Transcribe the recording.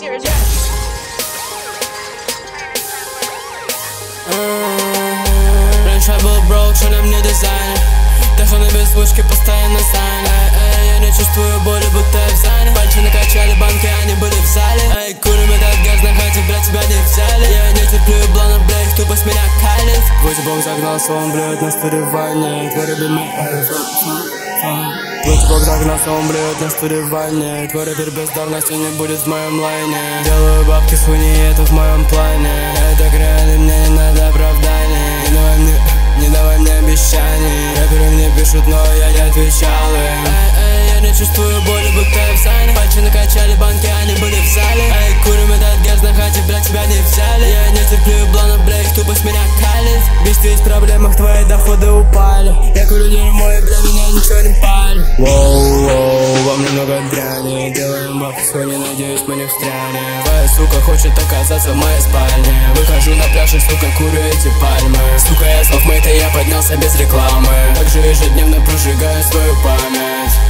Serious rap. Раньше я был брок, что на мне дизайнер Телефоны без звучки постоянно занят я не чувствую боли, будто я в зане Пальцы накачали банки, они были в зале Эй, курим этот газ, на хате, блядь, тебя не взяли Я не терплю бланов, блядь, тупо с меня калит Вроде бог загнался, он, блядь, на стыревание Твой любимый Вроде бог загнался, он, блядь, на стыревание Твой рэпер без давности не будет в моем лайне. Делаю бабки с хуйни, это в моем плане. Это реально, мне не надо оправдания. Не давай мне, не давай мне обещаний. Рэперы мне пишут, но я не отвечал им. Эй, эй, я не чувствую боли, будто я в зане Пальцы накачали банки, они были в зале Воу, воу, дряни. Делаем бабки сегодня, надеюсь, мы не Твоя сука хочет оказаться в моей спальне. Выхожу на пляж и, сука, курю эти пальмы. Сука, я self-made, и я поднялся без рекламы. Также ежедневно прожигаю свою память